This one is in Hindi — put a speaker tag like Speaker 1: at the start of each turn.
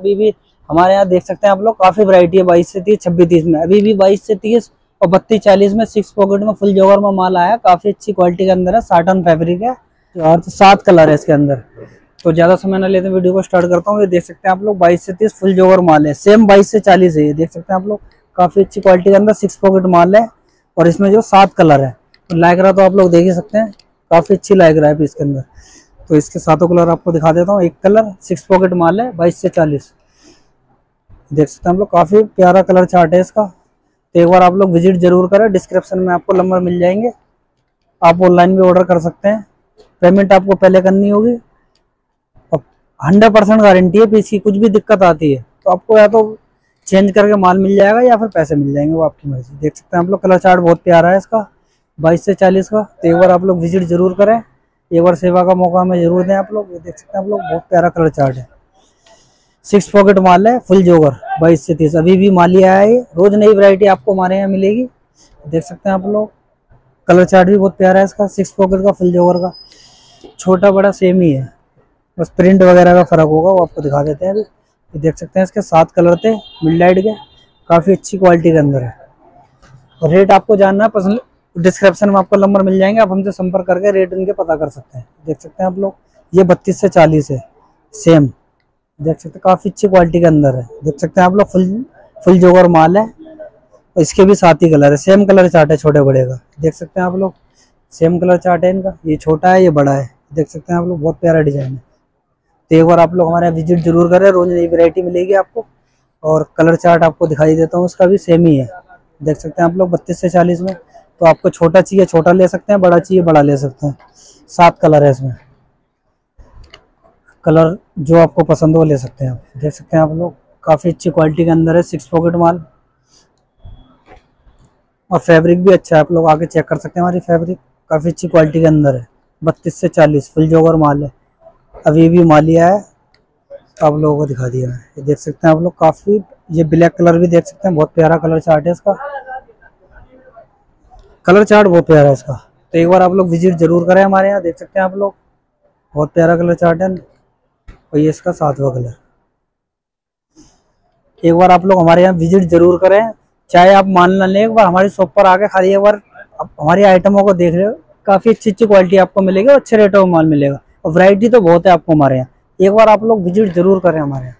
Speaker 1: अभी भी हमारे यहाँ देख सकते हैं आप लोग, काफ़ी वैरायटी है, बाईस से तीस, छब्बीस तीस में। अभी भी बाईस से तीस और बत्तीस, चालीस में सिक्स पॉकेट में फुल जोगर में माल आया। काफ़ी अच्छी क्वालिटी के अंदर है साटन फैब्रिक है। और तो सात कलर है इसके अंदर। तो ज़्यादा समय न लेते, वीडियो को स्टार्ट करता हूँ। ये देख सकते हैं आप लोग, बाईस से तीस फुल जोगर माल है। सेम बाईस से चालीस है ये, देख सकते हैं आप लोग। काफ़ी अच्छी क्वालिटी के अंदर सिक्स पॉकेट माल है और इसमें जो सात कलर है। तो लाइकरा तो आप लोग देख ही सकते हैं। काफ़ी अच्छी लाइकरा है इसके अंदर। तो इसके सातों कलर आपको दिखा देता हूँ। एक कलर सिक्स पॉकेट माल है, बाईस से चालीस। देख सकते हैं हम लोग, काफ़ी प्यारा कलर चार्ट है इसका। तो एक बार आप लोग विज़िट ज़रूर करें, डिस्क्रिप्शन में आपको नंबर मिल जाएँगे। आप ऑनलाइन भी ऑर्डर कर सकते हैं। पेमेंट आपको पहले करनी होगी। और हंड्रेड परसेंट गारंटी है पीस की कुछ भी दिक्कत आती है तो आपको या तो चेंज करके माल मिल जाएगा या फिर पैसे मिल जाएँगे, वो आपकी मर्ज़ी। देख सकते हैं आप लोग, कलर चार्ट बहुत प्यारा है इसका, बाईस से चालीस का। तो एक बार आप लोग विज़िट ज़रूर करें। एक बार सेवा का मौका हमें ज़रूर दें आप लोग। ये देख सकते हैं आप लोग, बहुत प्यारा कलर चार्ट है। सिक्स पॉकेट माल है फुल जोगर बाईस से तीस। अभी भी माल ही आया है। रोज नई वैरायटी आपको हमारे यहाँ मिलेगी। देख सकते हैं आप लोग। कलर चार्ट भी बहुत प्यारा है इसका। सिक्स पॉकेट का फुल जोगर का। छोटा बड़ा सेम ही है। बस प्रिंट वगैरह का फ़र्क होगा, वो आपको दिखा देते हैं। अभी ये देख सकते हैं इसके सात कलर थे मिड लाइट के। काफ़ी अच्छी क्वालिटी के अंदर है। और रेट आपको जानना पसंद डिस्क्रिप्शन में आपको नंबर मिल जाएँगे, आप हमसे संपर्क करके रेट उनके पता कर सकते हैं। देख सकते हैं आप लोग, ये बत्तीस से चालीस है सेम देख सकते हैं, काफ़ी अच्छी क्वालिटी के अंदर है। देख सकते हैं आप लोग फुल फुल जोगर माल है और इसके भी साथ ही कलर है। सेम कलर चार्ट है छोटे बड़े का। देख सकते हैं आप लोग सेम कलर चार्ट है इनका। ये छोटा है, ये बड़ा है। देख सकते हैं आप लोग, बहुत प्यारा डिज़ाइन है। तो एक बार आप लोग हमारे विज़िट ज़रूर करें, रोज नई वेरायटी मिलेगी आपको। और कलर चार्ट आपको दिखाई देता हूँ, उसका भी सेम ही है। देख सकते हैं आप लोग, बत्तीस से चालीस में तो आपको छोटा चाहिए, छोटा ले सकते हैं, बड़ा चाहिए, बड़ा ले सकते हैं। सात कलर है इसमें। कलर जो आपको पसंद हो ले सकते हैं आप। देख सकते हैं आप लोग, काफ़ी अच्छी क्वालिटी के अंदर है सिक्स पॉकेट माल। और फैब्रिक भी अच्छा है, आप लोग आके चेक कर सकते हैं हमारी फैब्रिक काफ़ी अच्छी क्वालिटी के अंदर है। बत्तीस से चालीस फुल जोगर माल है। अभी भी माल मालिया है आप लोगों को दिखा दिया है। ये देख सकते हैं आप लोग, काफ़ी, ये ब्लैक कलर भी देख सकते हैं, बहुत प्यारा कलर चार्ट है इसका। कलर चार्ट बहुत प्यारा है इसका। तो एक बार आप लोग विज़िट ज़रूर करें हमारे यहाँ, देख सकते हैं आप लोग। बहुत प्यारा कलर चार्ट है। और ये इसका सातवा कलर। एक बार आप लोग हमारे यहाँ विज़िट ज़रूर करें। चाहे आप मान ना लें, एक बार हमारी शॉप पर आके खाली एक बार हमारी आइटमों को देख रहे हो। काफ़ी अच्छी अच्छी क्वालिटी आपको मिलेगी और अच्छे रेटों में माल मिलेगा। और वैरायटी तो बहुत है आपको हमारे यहाँ। एक बार आप लोग विज़िट ज़रूर करें हमारे यहाँ।